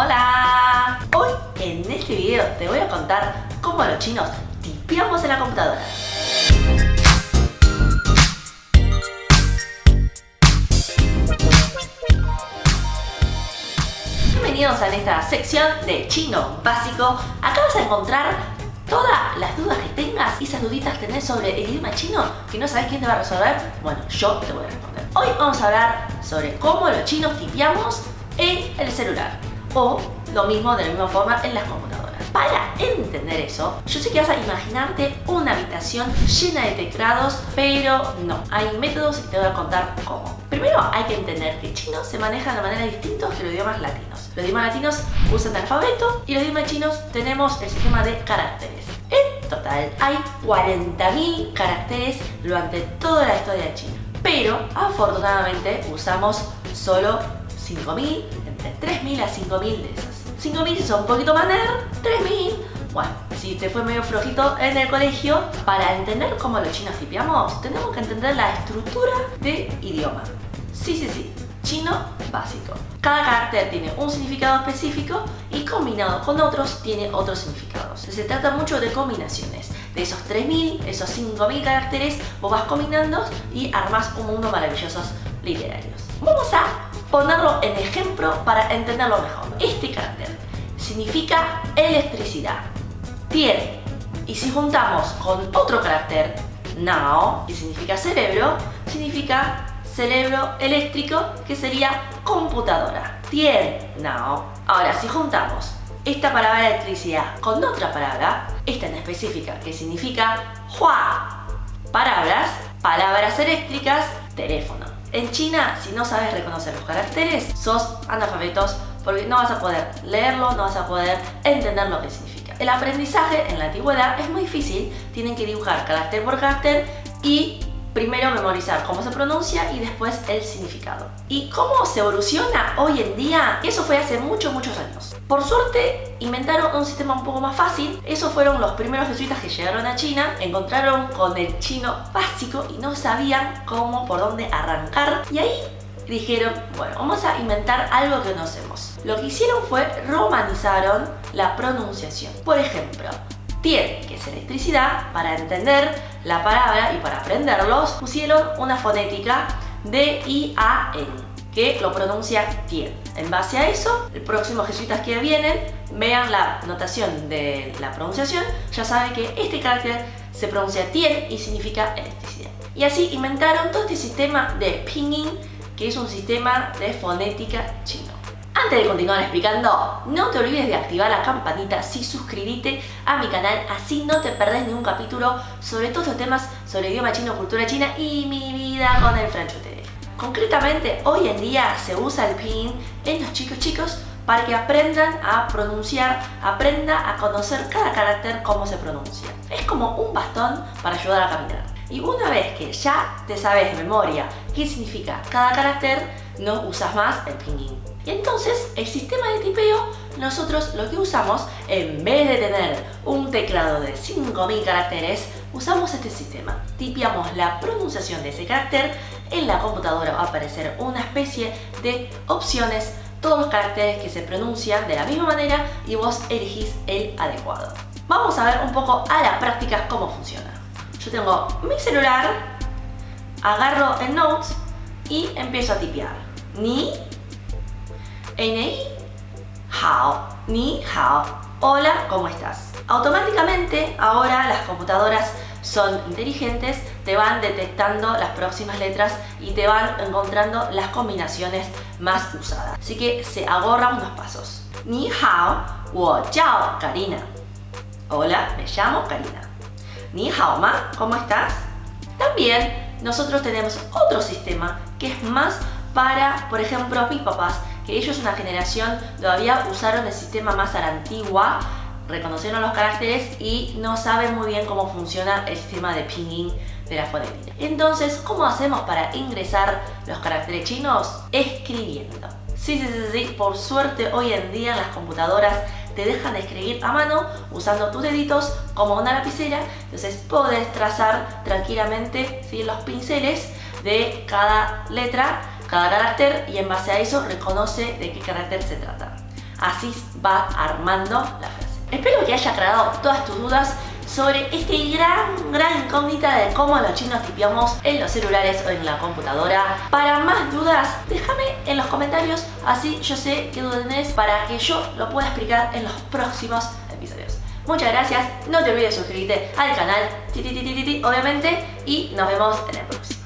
Hola. Hoy en este video te voy a contar cómo los chinos tipeamos en la computadora. Bienvenidos a esta sección de chino básico. Acá vas a encontrar todas las dudas que tengas y esas duditas tenés sobre el idioma chino que no sabes quién te va a resolver. Bueno, yo te voy a responder. Hoy vamos a hablar sobre cómo los chinos tipeamos en el celular o lo mismo de la misma forma en las computadoras. Para entender eso, yo sé que vas a imaginarte una habitación llena de teclados, pero no, hay métodos y te voy a contar cómo. Primero hay que entender que el chino se maneja de manera distinta que los idiomas latinos. Los idiomas latinos usan alfabeto y los idiomas chinos tenemos el sistema de caracteres. En total hay 40.000 caracteres durante toda la historia de China. Pero afortunadamente usamos solo 5.000, entre 3.000 a 5.000 de esas. 5.000 si son un poquito más nerd, 3.000, bueno, si te fue medio flojito en el colegio, para entender cómo los chinos tipeamos, tenemos que entender la estructura de idioma. Sí, sí, sí, chino básico. Cada carácter tiene un significado específico y combinado con otros tiene otros significados. Se trata mucho de combinaciones. De esos 3.000, esos 5.000 caracteres, vos vas combinando y armas un mundo maravillosos literarios. Vamos a ponerlo en ejemplo para entenderlo mejor. Este carácter significa electricidad, tiene. Y si juntamos con otro carácter, nao, que significa cerebro, significa cerebro eléctrico, que sería computadora. Tiene, nao. Ahora, si juntamos esta palabra electricidad con otra palabra, esta en específica, que significa hua, palabras, palabras eléctricas, teléfono. En China, si no sabes reconocer los caracteres, sos analfabetos porque no vas a poder leerlo, no vas a poder entender lo que significa. El aprendizaje en la antigüedad es muy difícil, tienen que dibujar carácter por carácter y primero memorizar cómo se pronuncia y después el significado. ¿Y cómo se evoluciona hoy en día? Eso fue hace muchos, muchos años. Por suerte, inventaron un sistema un poco más fácil. Esos fueron los primeros jesuitas que llegaron a China, encontraron con el chino básico y no sabían cómo, por dónde arrancar. Y ahí dijeron, bueno, vamos a inventar algo que no hacemos. Lo que hicieron fue romanizaron la pronunciación. Por ejemplo, Tien, que es electricidad, para entender la palabra y para aprenderlos, pusieron una fonética de I-A-N, que lo pronuncia Tien. En base a eso, el próximo jesuitas que vienen, vean la notación de la pronunciación, ya saben que este carácter se pronuncia Tien y significa electricidad. Y así inventaron todo este sistema de pinyin, que es un sistema de fonética chino. Antes de continuar explicando, no te olvides de activar la campanita si suscribite a mi canal, así no te perdés ningún capítulo sobre todos los temas sobre idioma chino, cultura china y mi vida con el franchute. Concretamente, hoy en día se usa el pin en los chicos chicos para que aprendan a pronunciar, aprenda a conocer cada carácter cómo se pronuncia. Es como un bastón para ayudar a caminar. Y una vez que ya te sabes de memoria qué significa cada carácter, no usas más el pinyin. Entonces el sistema de tipeo, nosotros lo que usamos, en vez de tener un teclado de 5000 caracteres, usamos este sistema. Tipeamos la pronunciación de ese carácter, en la computadora va a aparecer una especie de opciones, todos los caracteres que se pronuncian de la misma manera y vos elegís el adecuado. Vamos a ver un poco a la práctica cómo funciona. Yo tengo mi celular, agarro el Notes y empiezo a tipear. Ni Ni Hao, Ni Hao. Hola, ¿cómo estás? Automáticamente ahora las computadoras son inteligentes, te van detectando las próximas letras y te van encontrando las combinaciones más usadas. Así que se agorran unos pasos. Ni hao, wo jiao Karina. Hola, me llamo Karina. Ni hao ma, ¿cómo estás? También nosotros tenemos otro sistema que es más para, por ejemplo, mis papás que ellos una generación todavía usaron el sistema más a la antigua, reconocieron los caracteres y no saben muy bien cómo funciona el sistema de pinyin de la fonética. Entonces, ¿cómo hacemos para ingresar los caracteres chinos? Escribiendo. Sí, sí, sí, sí, por suerte hoy en día las computadoras te dejan escribir a mano usando tus deditos como una lapicera, entonces puedes trazar tranquilamente ¿sí? los pinceles de cada letra cada carácter y en base a eso reconoce de qué carácter se trata. Así va armando la frase. Espero que haya aclarado todas tus dudas sobre este gran, gran incógnita de cómo los chinos tipiamos en los celulares o en la computadora. Para más dudas, déjame en los comentarios, así yo sé qué duda tenés para que yo lo pueda explicar en los próximos episodios. Muchas gracias, no te olvides suscribirte al canal, obviamente, y nos vemos en el próximo.